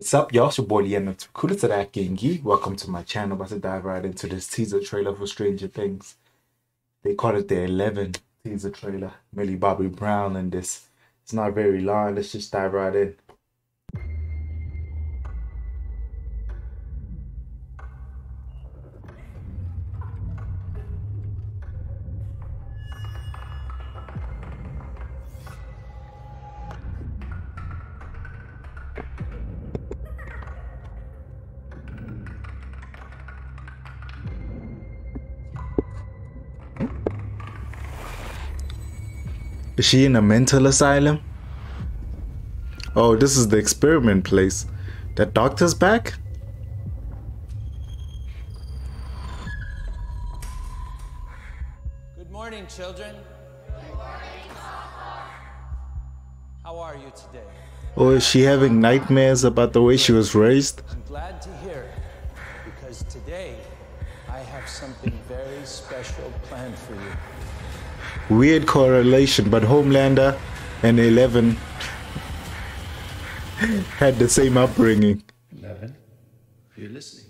What's up, y'all? It's your boy Liam to that Gengi. Welcome to my channel. About to dive right into this teaser trailer for Stranger Things. They call it the 11 teaser trailer. Millie Bobby Brown and this. It's not very long. Let's just dive right in. Is she in a mental asylum? Oh, this is the experiment place. That doctor's back? Good morning, children. How are you today? Or is she having nightmares about the way she was raised? I'm glad to hear it because today I have something very special planned for you. Weird correlation, but Homelander and Eleven had the same upbringing. Eleven, are you listening?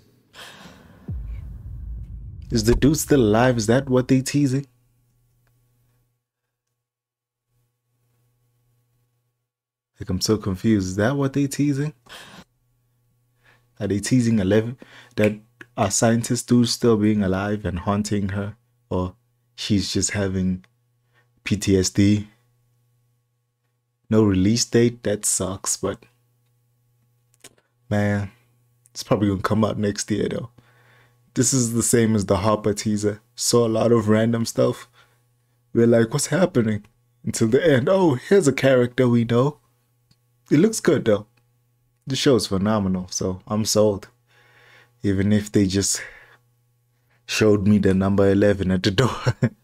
Is the dude still alive? Is that what they teasing? Like I'm so confused. Is that what they teasing? Are they teasing Eleven that our scientist dude still being alive and haunting her, or she's just having PTSD? No release date. That sucks, but man, it's probably gonna come out next year though. This is the same as the Hopper teaser. Saw a lot of random stuff. We're like, what's happening? Until the end. Oh, here's a character we know. It looks good though. The show's phenomenal, so I'm sold. Even if they just showed me the number 11 at the door.